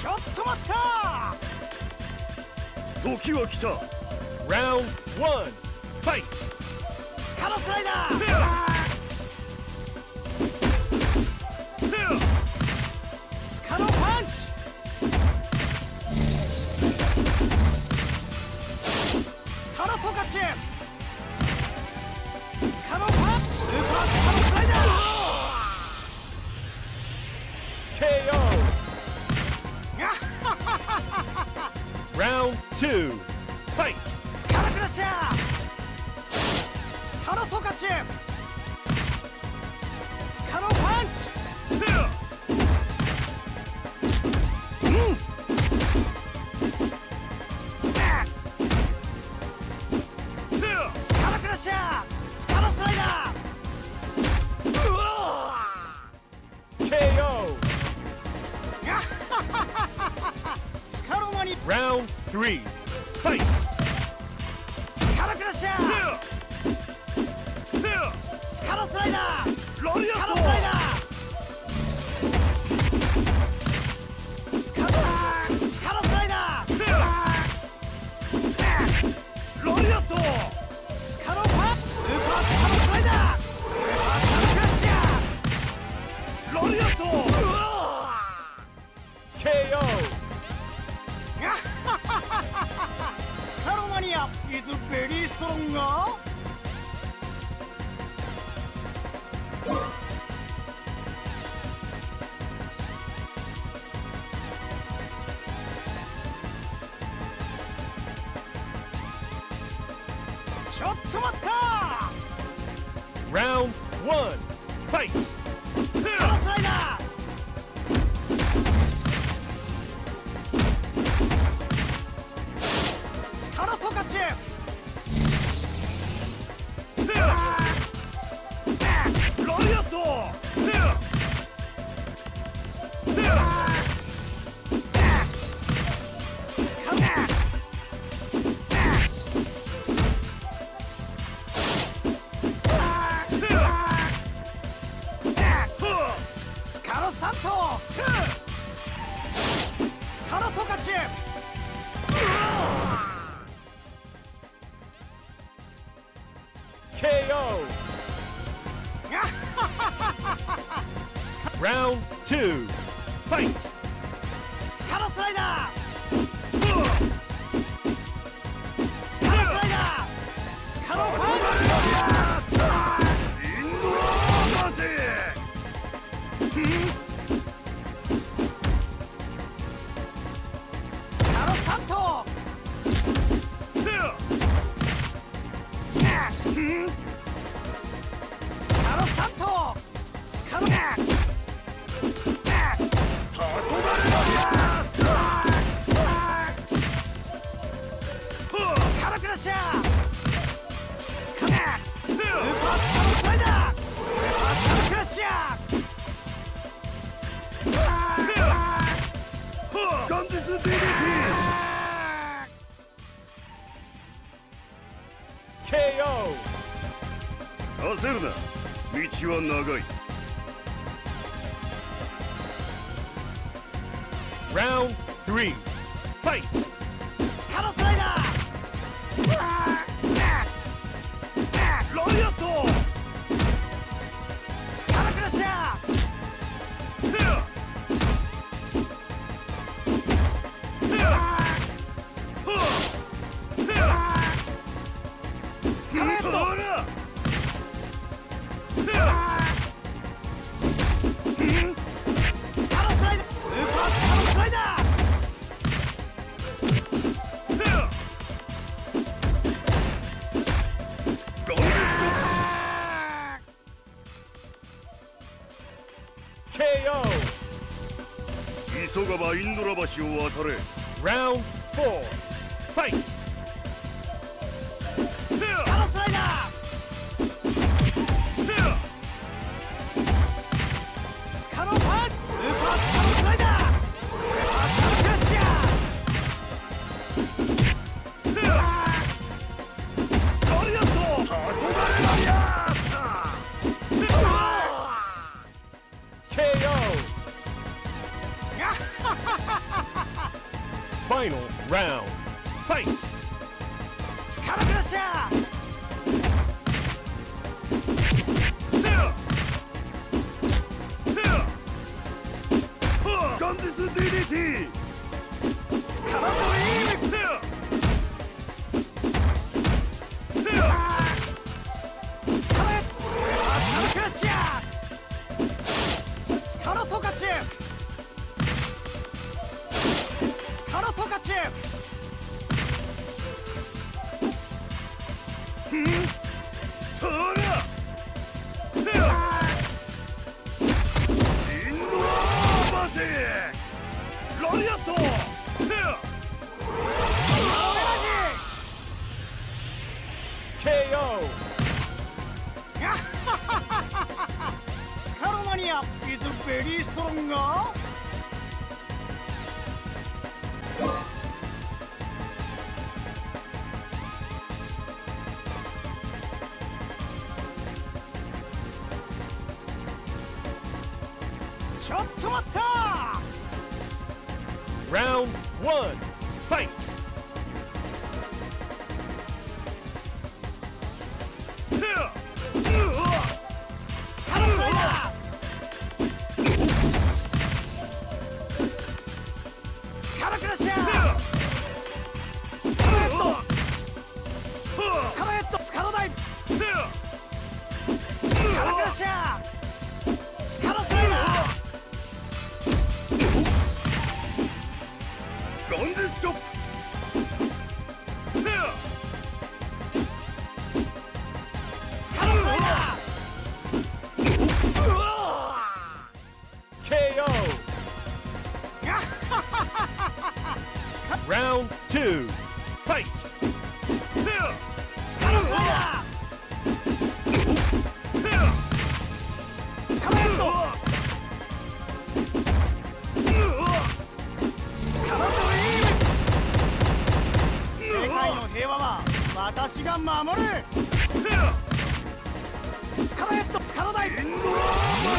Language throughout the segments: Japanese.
ちょっと待った！時は来た。Round 1 Fight! スカロスライダースパンチトパンスーパースカロスライダー！KO スカラクラシャ。トカチュ。せよ焦るな道は長い Round 3 Fight! がばインドラ橋を渡れ Round 4 Fight! DDT スカロマニア is very strong 私が守る。スカラヘッドスカラダイ。ブインドアバ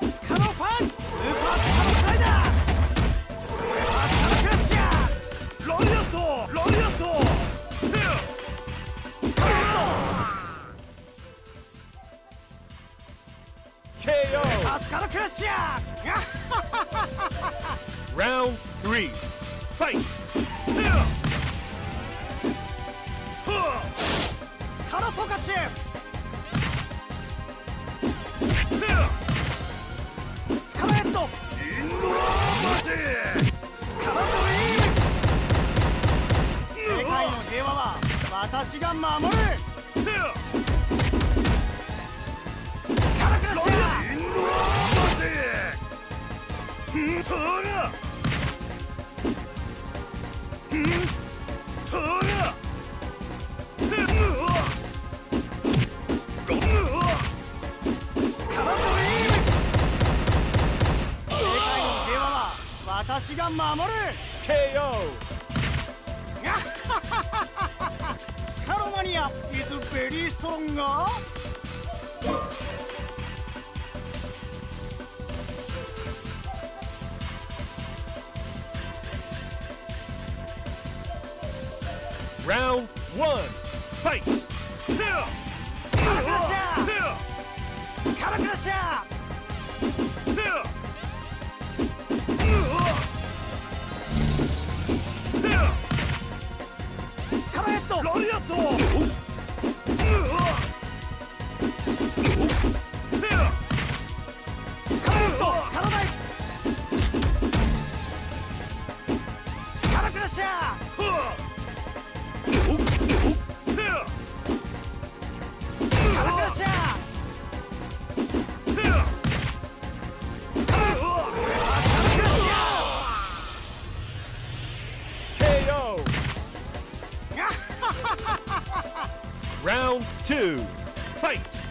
シスカラパン。チスーパースカラスライダー。スーパースカラクラッシャー。ライアット。ライアット。スカラヘッド KO! アスカラクラッシャー。Round three. Fight! トカチスカラヘッドインドアバシスカラドリー。世界の平和は私が守る。スカラクラッシャーインドアバシトラト very strong が Round one. Fight! スカラクラッシャースカラクラッシャース two. Fight!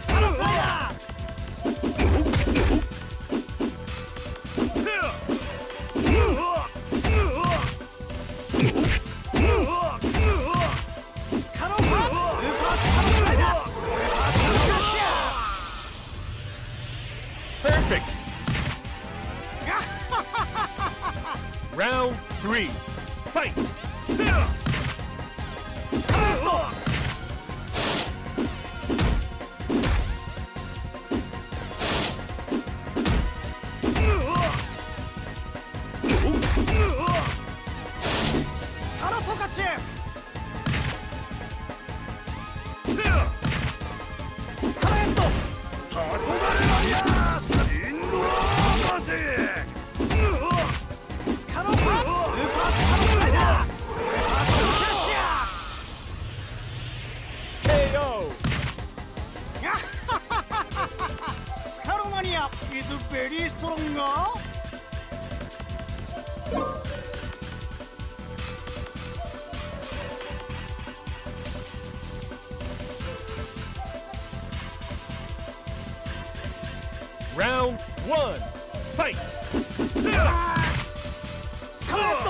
スカーレッ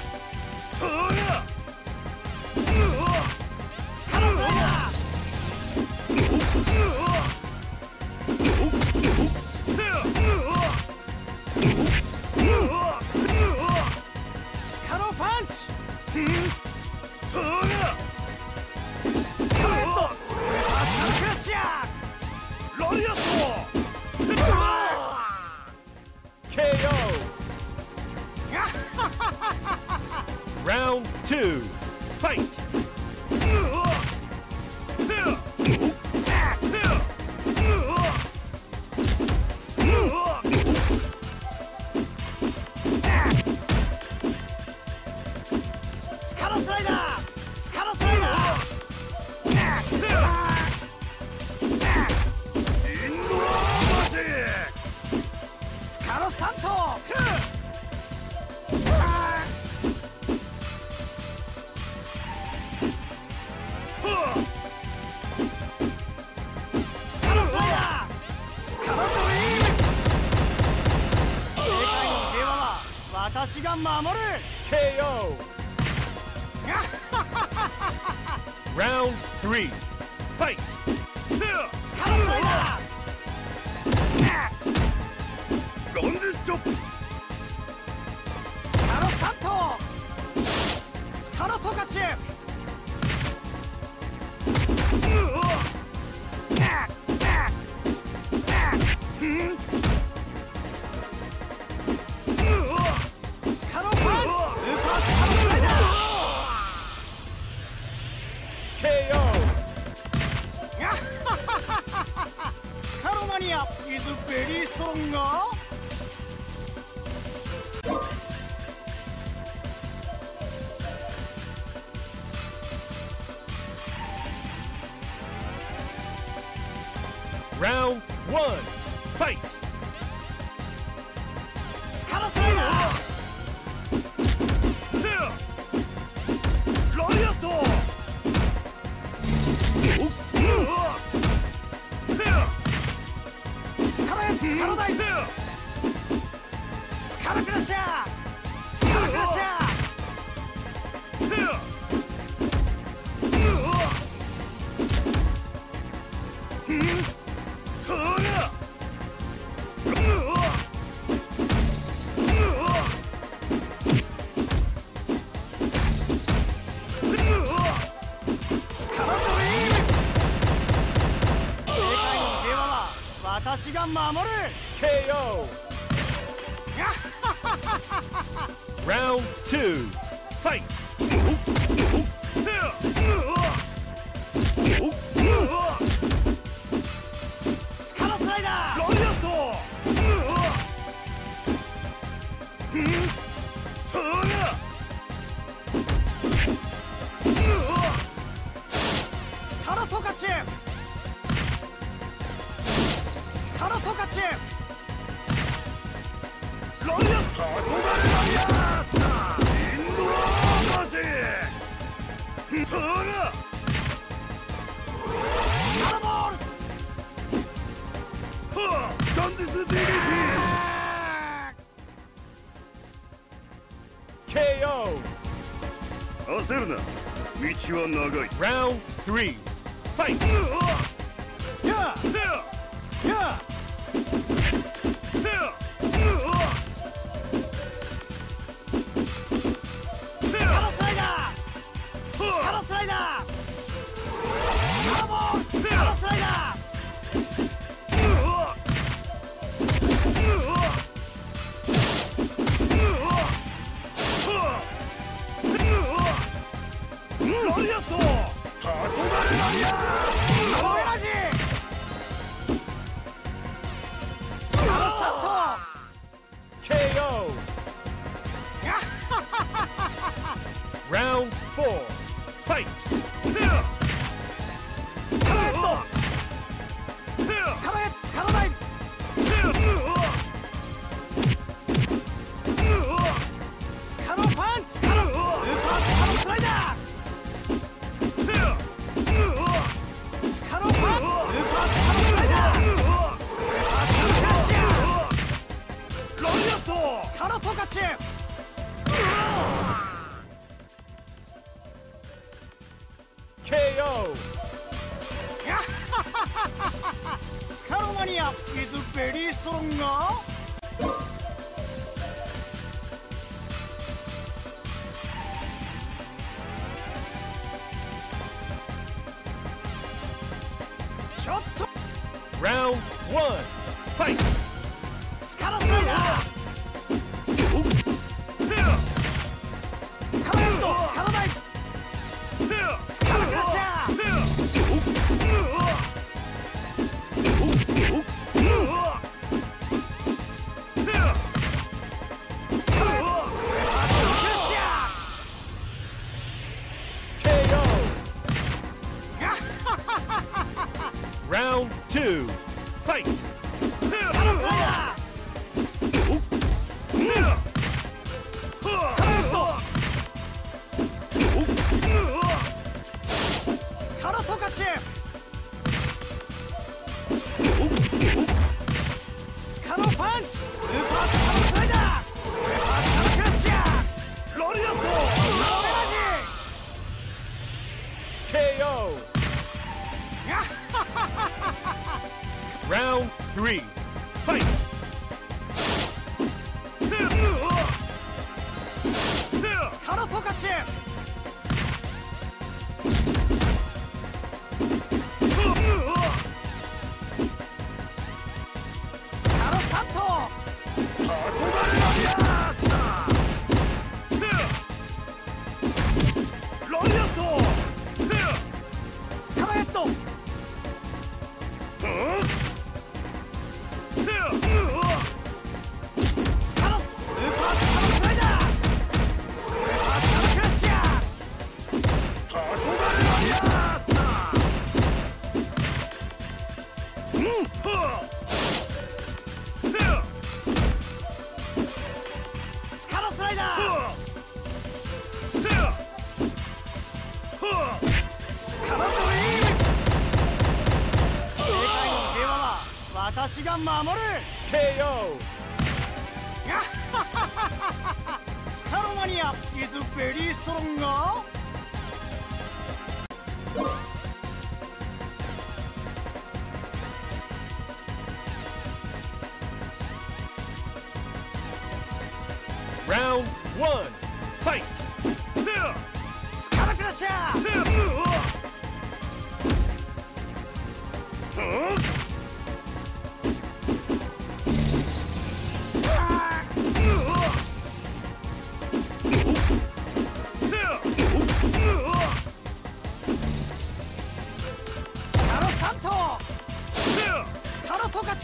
ト。Round one, fight! 嗯私が守る！KO ッハハハハハ Round 3 Fight! マニア is very strong Round two, fight! 私が守る。KO スカロマニアラウンド1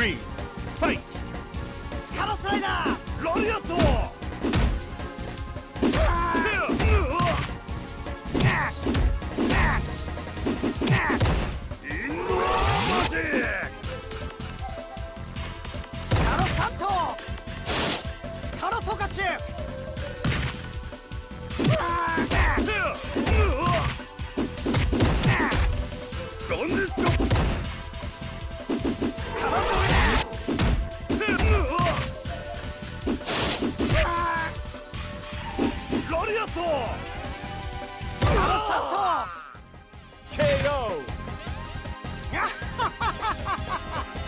three, リアットスタスタット。KO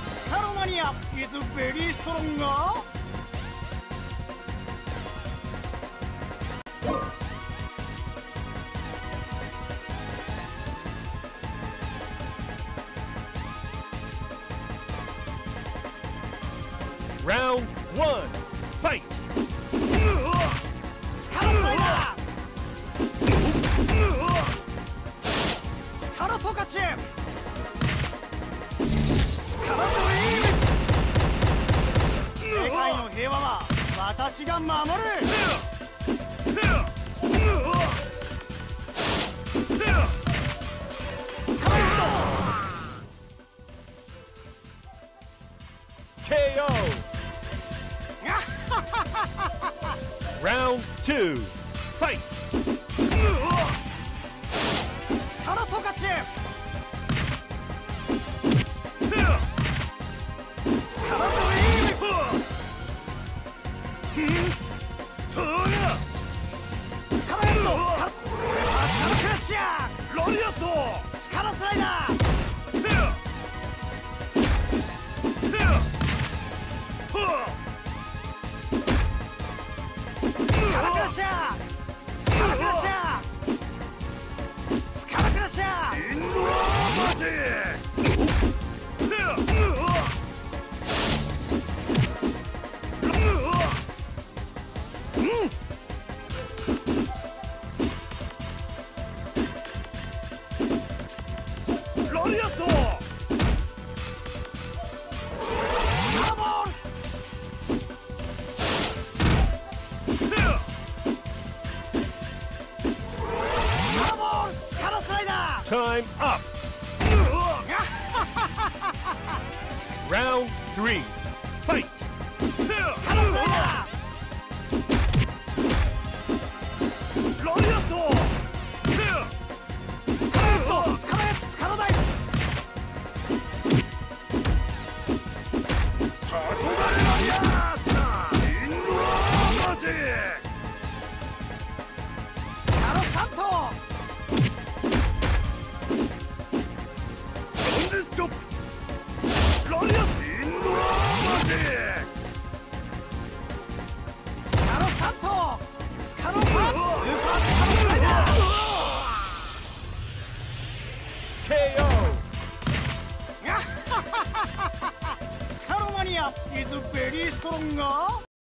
スカロマニアイズベリーストロングスカラクラッシャーシアー